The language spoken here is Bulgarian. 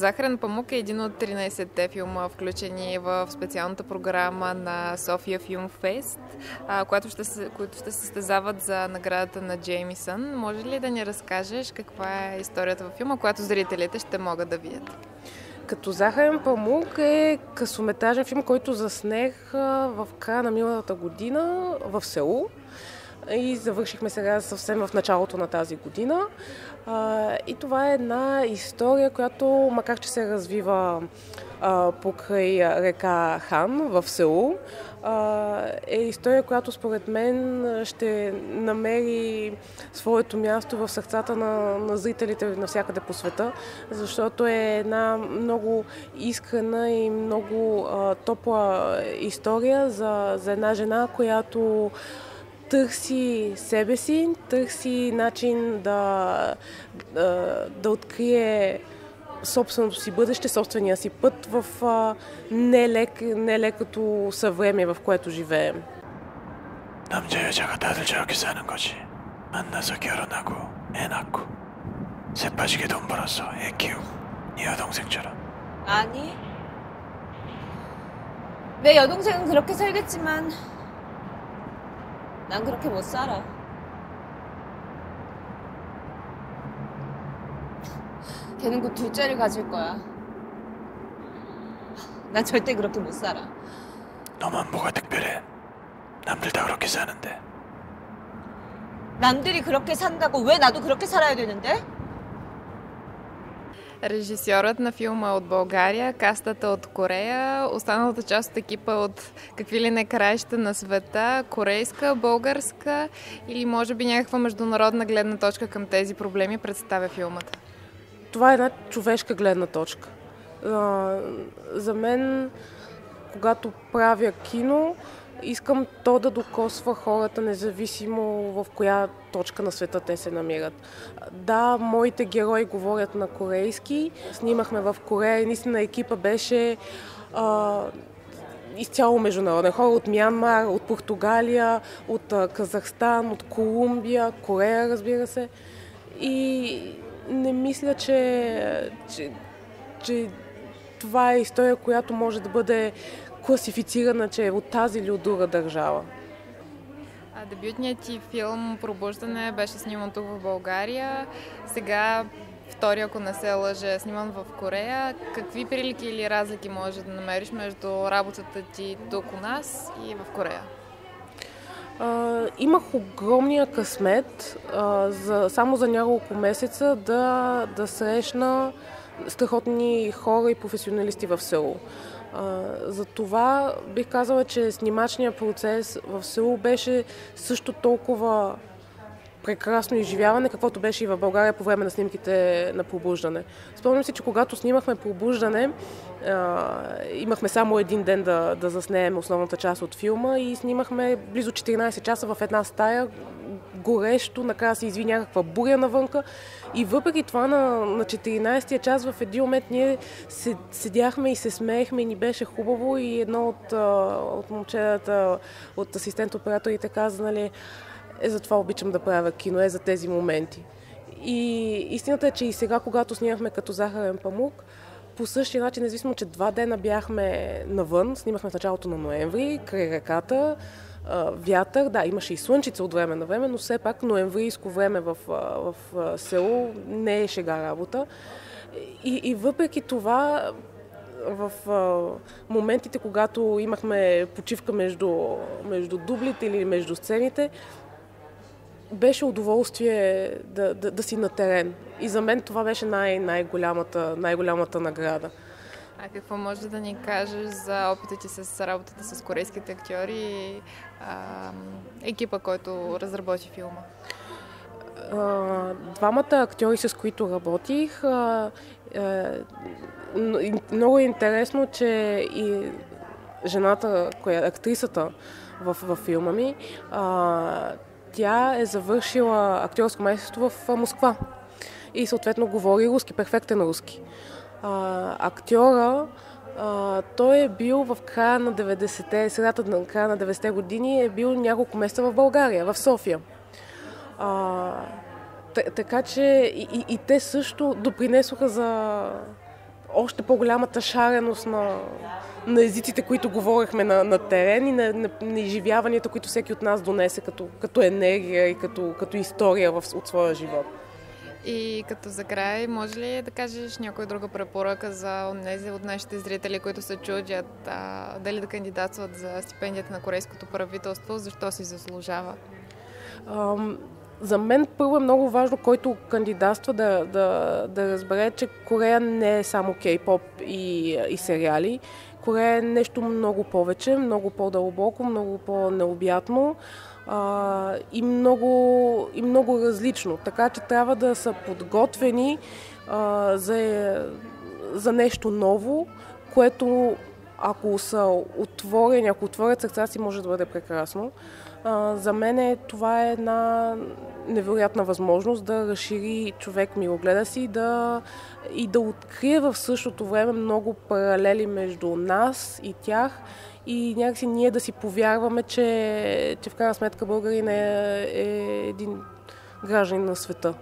Захарен памук е един от 13-те филма, включени в специалната програма на София Филм Фест, които ще, които ще състезават за наградата на Джеймисън. Може ли да ни разкажеш каква е историята във филма, която зрителите ще могат да видят? Като Захарен памук е късометажен филм, който заснех в края на миналата година в село и завършихме сега съвсем в началото на тази година. И това е една история, която, макар че се развива покрай река Хан в село, е история, която според мен ще намери своето място в сърцата на, на зрителите навсякъде по света, защото е една много искрена и много топла история за, за една жена, която търси себе си, търси начин да, да, да открие собственото си бъдеще, собствения си път в нелек, нелекото съвремие, в което живеем. 남자 여자가 다들 저렇게 사는 거지. 만나서 결혼하고 애 낳고 새빠지게 돈 벌어서 애 키우고 네 여동생처럼. 아니. 내 여동생은 그렇게 살겠지만 난 그렇게 못 살아. 걔는 곧 둘째를 가질 거야. 난 절대 그렇게 못 살아. 너만 뭐가 특별해? 남들 다 그렇게 사는데. 남들이 그렇게 산다고 왜 나도 그렇게 살아야 되는데? Режисьорът на филма от България, кастата от Корея, останалата част от екипа от какви ли не краища на света, корейска, българска или може би някаква международна гледна точка към тези проблеми представя филмата? Това е една човешка гледна точка. За мен, когато правя кино, искам то да докосва хората, независимо в коя точка на света те се намират. Да, моите герои говорят на корейски. Снимахме в Корея и наистина екипа беше а, изцяло международен. Хора от Мянмар, от Португалия, от Казахстан, от Колумбия, Корея, разбира се. И не мисля, че, че, че това е история, която може да бъде класифицирана, че е от тази или от друга държава. А дебютният ти филм Пробуждане беше сниман тук в България. Сега втори, ако не се лъжа, е сниман в Корея. Какви прилики или разлики може да намериш между работата ти тук у нас и в Корея? Uh, имах огромния късмет uh, за, само за няколко месеца да, да срещна страхотни хора и професионалисти в село. За това бих казала, че снимачният процес в село беше също толкова прекрасно изживяване, каквото беше и в България по време на снимките на пробуждане. Спомням си, че когато снимахме пробуждане, а, имахме само един ден да, да заснеем основната част от филма и снимахме близо 14 часа в една стая, горещо, накрая се изви някаква буря навънка. И въпреки това на, на 14-я час в един момент ние седяхме и се смеехме и ни беше хубаво и едно от, от момчетата, от асистент операторите каза, нали, е за това обичам да правя кино, е за тези моменти. И истината е, че и сега, когато снимахме като захарен памук, по същия начин, независимо, че два дена бяхме навън, снимахме в началото на ноември, край реката, вятър, да, имаше и слънчица от време на време, но все пак ноемврийско време в, в, село не е шега работа. И, и въпреки това, в моментите, когато имахме почивка между, между дублите или между сцените, беше удоволствие да, да, да си на терен. И за мен това беше най- най-голямата, най-голямата награда. А какво може да ни кажеш за опита ти с работата с корейските актьори и а, екипа, който разработи филма? Двамата актьори, с които работих, а, много е интересно, че и жената, коя, актрисата в, в филма ми, тя е завършила актьорско майсторство в Москва и съответно говори руски, перфектен руски. А, актьора, а, той е бил в края на 90-те, средата на края на 90-те години, е бил няколко месеца в България, в София. А, така че и, и, и те също допринесоха за още по-голямата шареност на, на езиците, които говорихме на, на терен и на, на, на изживяванията, които всеки от нас донесе като, като енергия и като, като история в, от своя живот. И като за край, може ли да кажеш някоя друга препоръка за тези от нашите зрители, които се чудят а, дали да кандидатстват за стипендията на корейското правителство, защо си заслужава? Ам, за мен първо е много важно, който кандидатства да, да, да разбере, че Корея не е само кей-поп и, и сериали. Корея е нещо много повече, много по-дълбоко, много по-необятно а, и, много, и много различно. Така че трябва да са подготвени а, за, за нещо ново, което ако са отворени, ако отворят сърца си, може да бъде прекрасно. А, за мен е, това е една невероятна възможност да разшири човек мирогледа си да, и да открие в същото време много паралели между нас и тях и някакси ние да си повярваме, че, че в крайна сметка българин е, е един гражданин на света.